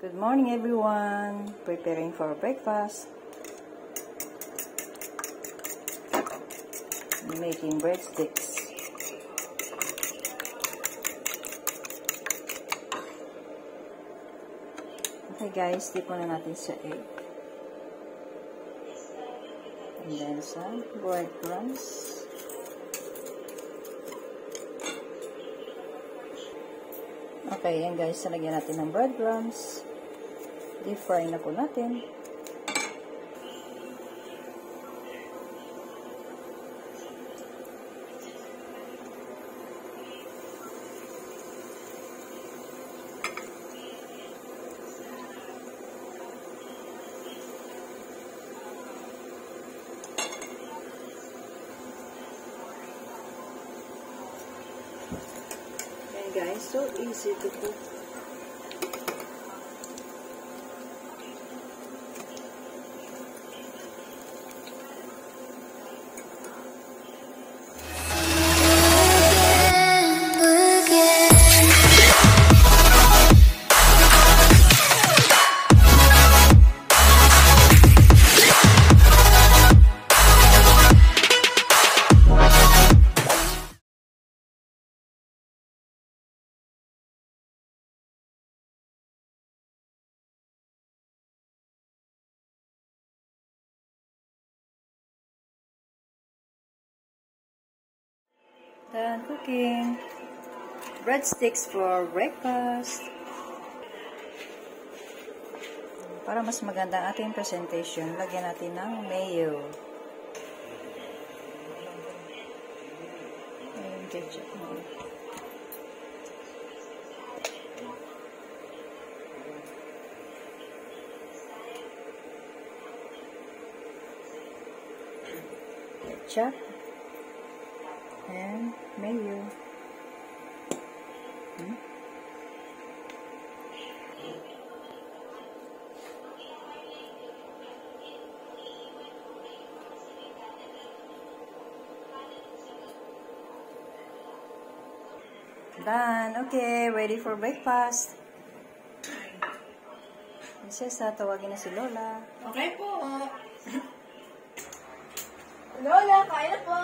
Good morning everyone. Preparing for breakfast. Making breadsticks. Okay guys, dip na natin sa egg. And then some breadcrumbs. Okay, yan guys, nalagyan natin ng breadcrumbs. Deep fry na po natin. Guys, so easy to cook. Done cooking. Breadsticks for breakfast. Para mas maganda ang ating presentation, lagyan natin ng mayo. Ayun, ketchup mo. Ketchup. And mayo. Hmm? Done. Okay, ready for breakfast. Princess, ah, tawagin na si Lola. Okay po. Lola, kaya po.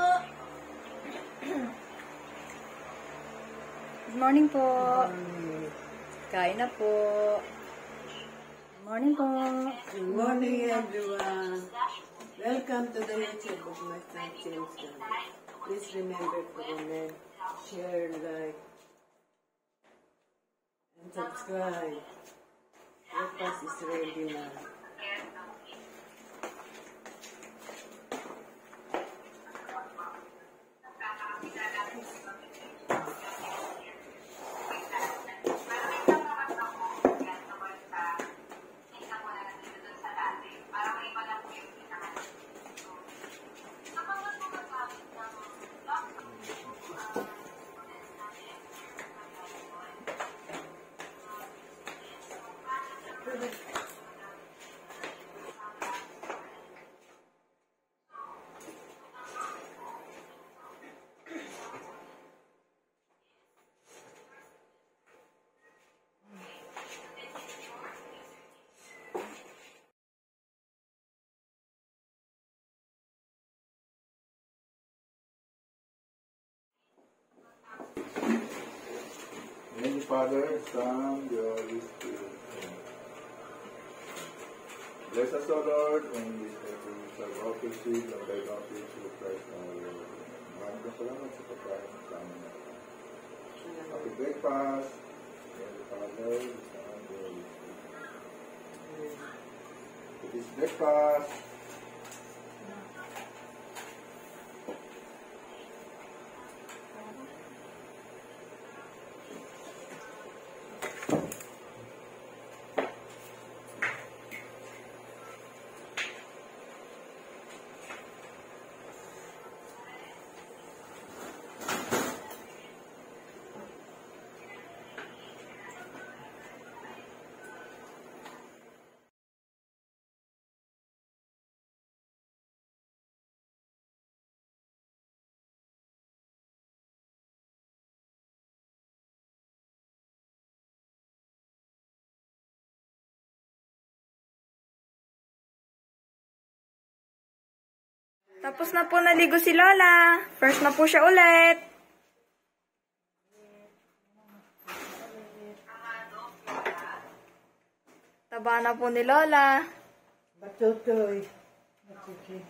Good morning po. Kain na po. Good morning po. Good morning, everyone. Welcome to the YouTube of my son James Gunn. Please remember to comment, share, like, and subscribe. Breakfast is ready now. Father, Son, Holy Bless us, O Lord, when we have to shall all proceed and thy bounty through Christ our Lord. Maraming ka salamat sa pagkain ng amin na Happy breakfast. The Father, the Son, the Holy Spirit. It is breakfast. Tapos na po naligo si Lola. First na po siya ulit. Taba na po ni Lola. Batutoy. Batutoy.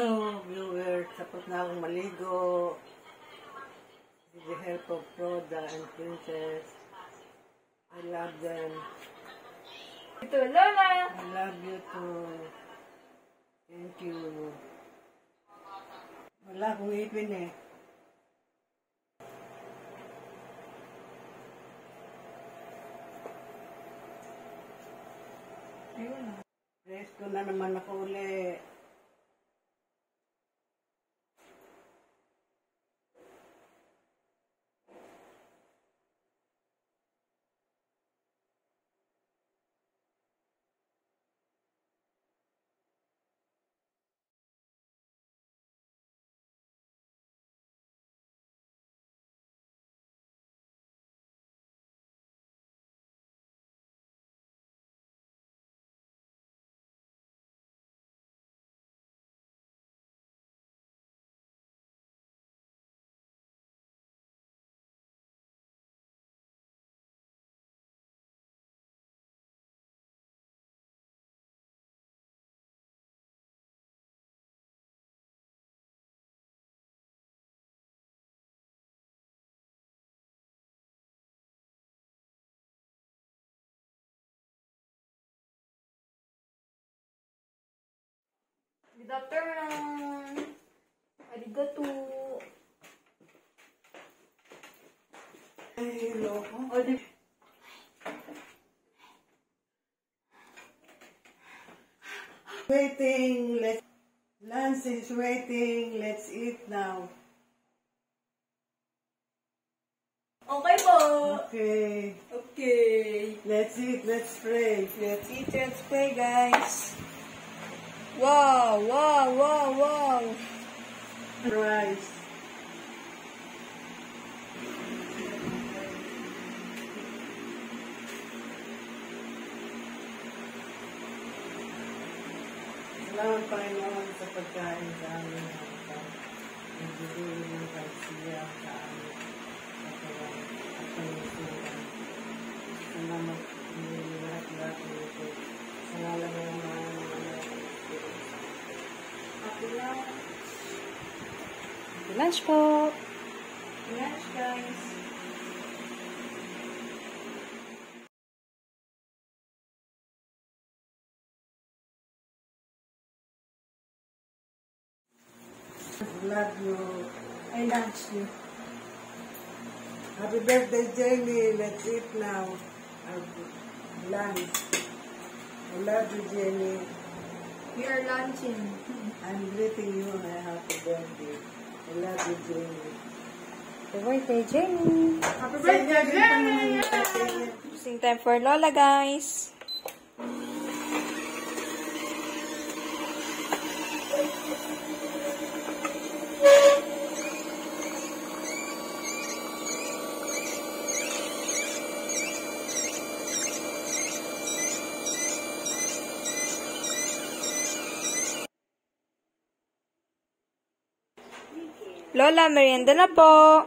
Hello, viewers. Tapos na akong maligo. With the help of Rhoda and Princess. I love them. Ito, Lola. I love you too. Thank you. Wala akong ipin eh. Rest ko na naman ako uli. Good afternoon. Arigato. Loko. O, di Waiting. Let's. Lunch is waiting. Let's eat now. Okay po. Okay. Okay. Let's eat. Let's pray. Let's eat, let's play, guys. Wow, wow, wow, wow. Rice. Salamat Panginoon sa pagkain sa amin ng ito. Nagbibigay ng kalsiya sa amin. At pangisiran. Salamat ng lahat-lahat ng ito. Sa ngalan ng mga mga. Happy lunch. Lunch po. Lunch, guys. Love you. I lunch you. Happy birthday, Jamie. Let's eat now. Lunch. I love you, Jamie. We are lunching. I'm greeting you on a happy birthday. I love you, Jamie. Happy birthday, Jenny. Happy birthday, Jenny! Sing time for Lola, guys. Lola, merienda na po.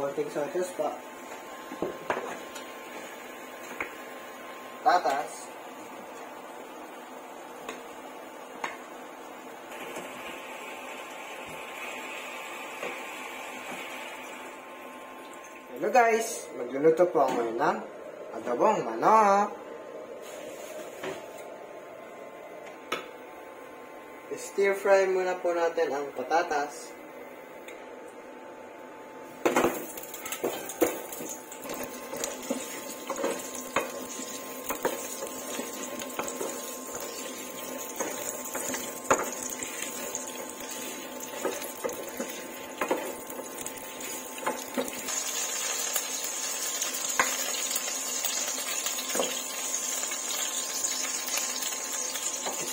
Konting sauces pa. Tatas. Hello guys! Magluluto po ako ng adobong manok. Stir fry muna po natin ang patatas.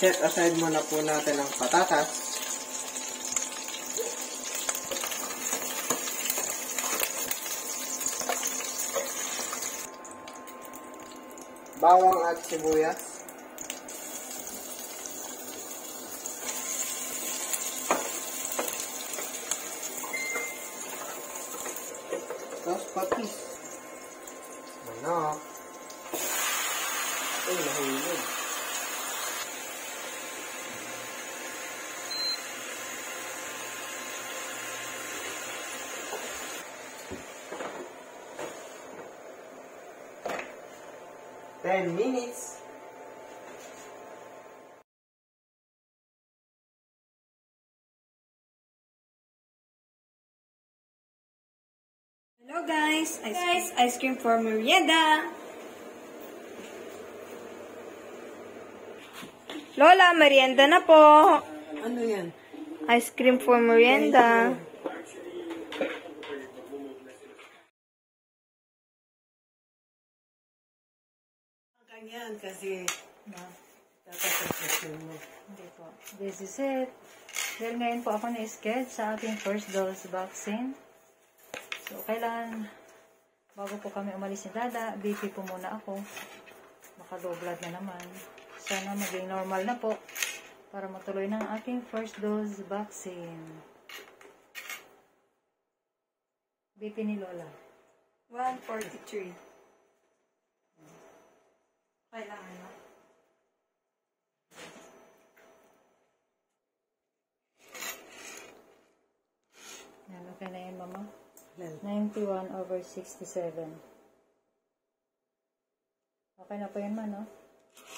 set aside muna po natin ang patatas. Bawang at sibuyas. Tapos patis. Manok. Ay, nahuli. 10 minutes. Hello guys! Ice guys, cream. ice cream for merienda! Lola, merienda na po! Ano yan? Ice cream for merienda. Ano Kanyan kasi tatatapusin mo. Hindi po. This is it. Dahil ngayon po ako na-schedule sa ating first dose vaccine. So, kailangan, bago po kami umalis ni Dada, BP po muna ako. Blood na naman. Sana maging normal na po para matuloy ng aking first dose vaccine. BP ni Lola. 143. Kailangan na. Yan, okay na yun, Mama. Yan. 91 over 67. Okay na po yun, ma, no?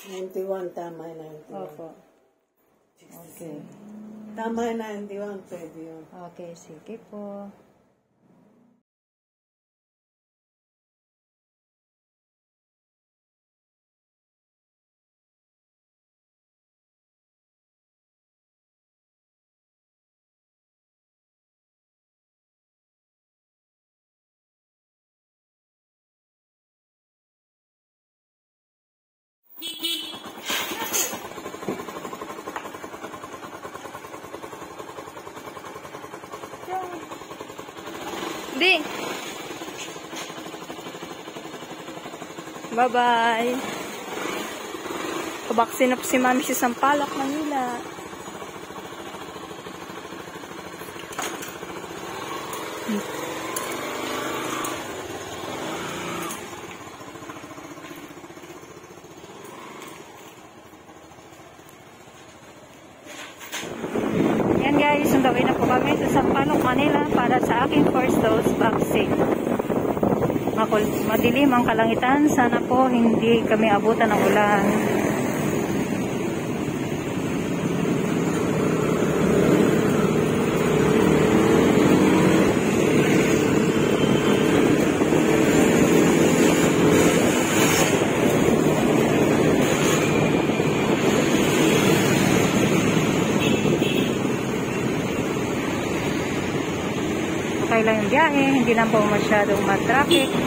91, tama 91. Opo. Okay. Tama na 91, pwede yun. Okay, sige po. Di! Bye-bye! Kabaksin po si Mami sa Sampaloc, Manila. Yan guys, sundawin na po kami sa Sampaloc, Manila para sa aking first dose vaccine. Makul ang kalangitan. Sana po hindi kami abutan ng ulan. Okay lang yung biyahe, hindi na po masyadong matraffic.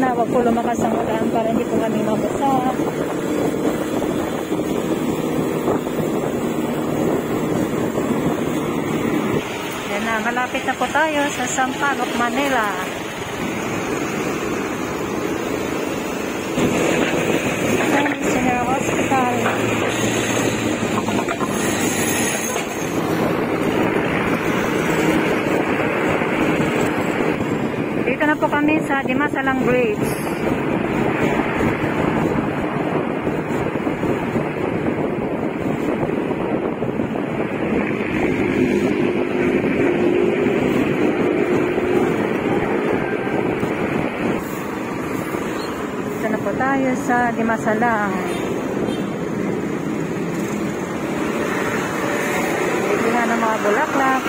Sana wag po lumakas ang ulan para hindi po kami mabasa. Yan na, malapit na po tayo sa Sampaloc, Manila. Senior Hospital. Po kami sa Dimasalang Bridge. Dito na po tayo sa Dimasalang. Dito nga ng mga bulaklak.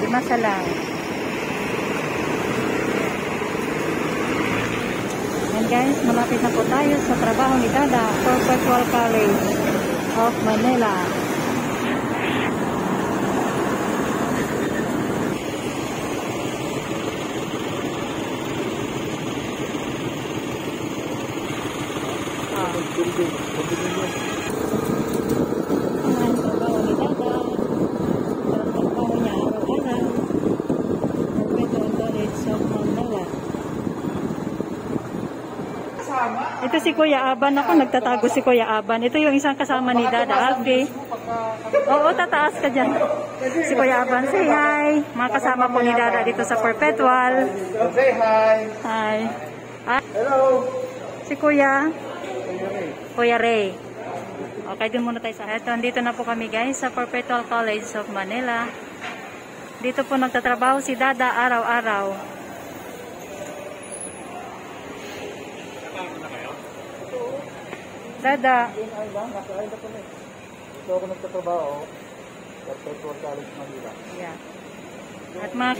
Dimasalang. And guys, malapit na po tayo sa trabaho ni Dada, Perpetual College of Manila. Ah. Ang trabaho ni Dada. Ang trabaho niya araw-araw. Perpetual College of Manila. Ito si Kuya Aban. Ako, nagtatago si Kuya Aban. Ito yung isang kasama ni Dada Alfie. Oo, tataas ka dyan. Si Kuya Aban, say hi. Mga kasama po ni Dada dito sa Perpetual. Say hi! Hi. Hello! si Kuya. Kuya Ray. Okay, dun muna tayo sa... Eto, dito na po kami guys sa Perpetual College of Manila. Dito po nagtatrabaho si Dada araw-araw. Dada, Ito ako nagtatrabaho sa Perpetual College Manila. Yeah. At mga...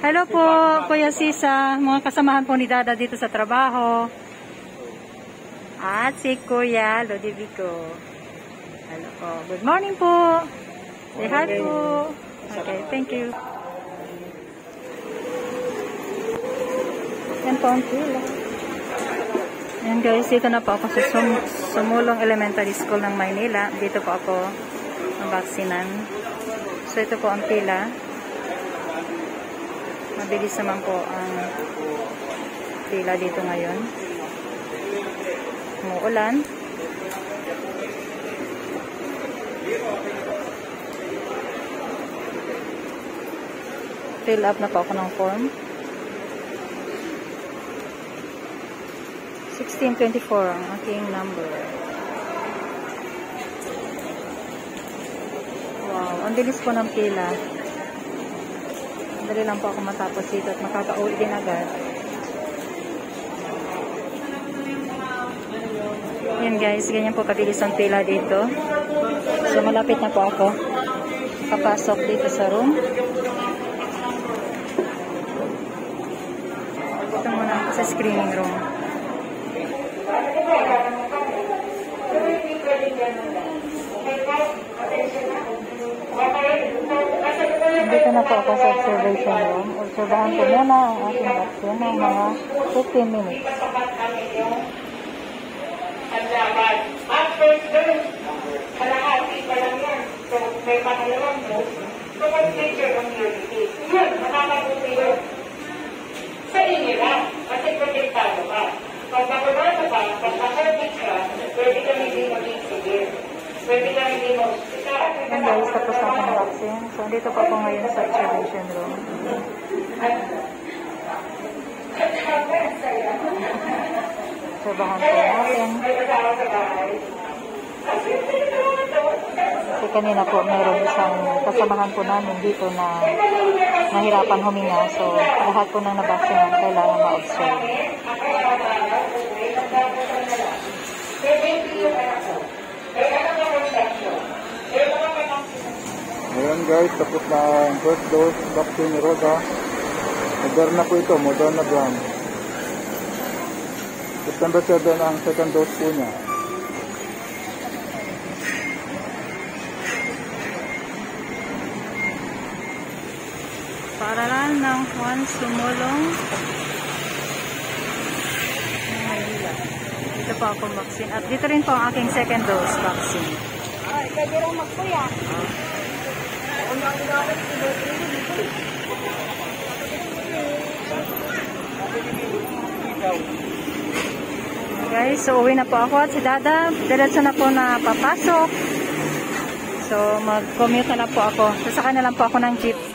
Hello po, Kuya Sisa. Mga kasamahan po ni Dada dito sa trabaho. At si Kuya Lodivico. Hello po. Good morning po. Say hi po. Okay, thank you. Yan po ang pila. Yan guys, dito na po ako sa Sum- Sumulong Elementary School ng Maynila. Dito po ako ang vaksinan. So ito po ang pila. Mabilis naman po ang pila dito ngayon. Umuulan. Fill up na po ako ng form. 1624 ang aking number. Wow, ang bilis po ng pila. Dali lang po ako matapos dito at makaka-uwi din agad. Yan guys, ganyan po kabilis ang pila dito. So malapit na po ako. Papasok dito sa room. Ito muna sa screening room. Dito na po ako sa observation room. Obserbahan ko muna ang aking vaccine ng mga 15 minutes. At first dose, kalahati pa lang. So, may pangalawang dose, so mag-major immunity. Yun, makakabuti yun. Sa lang, kasi protektado ka. Pag nakabasa ka, pag nakarating ka, hindi maging. Yan guys, tapos na akong vaccine. So, dito pa ako ngayon sa observation room. Obserbahan po natin. Kasi kanina po meron isang kasamahan po namin dito na nahirapan huminga. So, lahat po ng nabaksinan kailangan ma-observe. Guys, tapos na ang first dose vaccine ni Roda. Moderna po ito, Moderna brand. September 7 ang second dose po niya. Paaralan ng Juan Sumulong. Manila. Dito po ako vaccine. At dito rin po ang aking second dose vaccine. Ay, pwede rin magkuya. Guys, so uwi na po ako at si Dada, diretso na po na papasok. So mag-commute na po ako. Sasakay na lang po ako ng jeep.